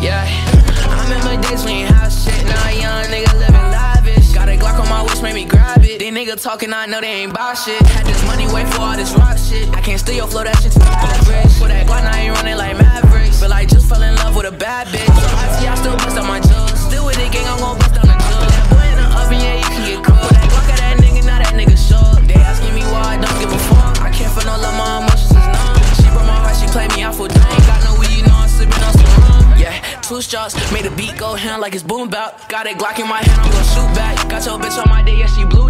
Yeah, I remember days when you had shit. Now a young nigga living lavish. Got a Glock on my waist, made me grab it. These niggas talking, I know they ain't buy shit. Had this money, wait for all this rock shit. I can't steal your flow, that shit's average. For that Glock, now ain't running like Mavericks. Feel like just fell in love with a bad bitch. So I see I still bust out my Shots, made the beat go hand like it's boom bap. Got a Glock in my hand, I'm gon' shoot back. Got your bitch on my day, yeah, she blew